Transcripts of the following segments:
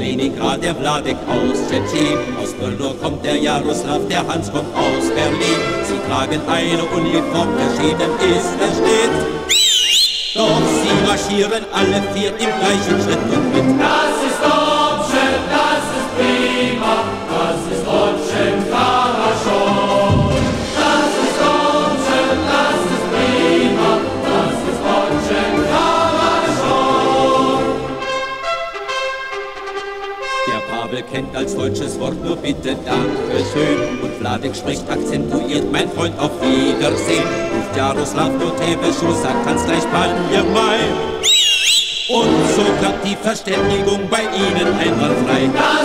Leningrad, der Vladek aus Tschetschen. Aus Brno kommt der Jaroslav, der Hans kommt aus Berlin. Sie tragen eine Uniform, verschieden ist es stets. Doch sie marschieren alle vier im gleichen Schritt und mit. Das Pavel kennt als deutsches Wort nur bitte Dankeschön. Und Vladek spricht akzentuiert, mein Freund, auf Wiedersehen. Ruft Jaroslav Notebeschus, sagt Hans gleich Panje Mai. Und so klappt die Verständigung bei ihnen einwandfrei. Das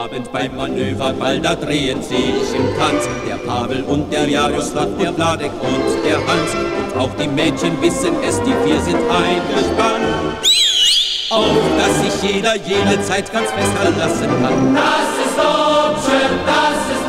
Abend beim Manöverball, da drehen sich im Tanz der Pavel und der Jaroslav, der Vladek und der Hans. Und auch die Mädchen wissen es, die vier sind eingespannt. Auf dass sich jeder jede Zeit ganz fest verlassen kann. Das ist Deutsche, das ist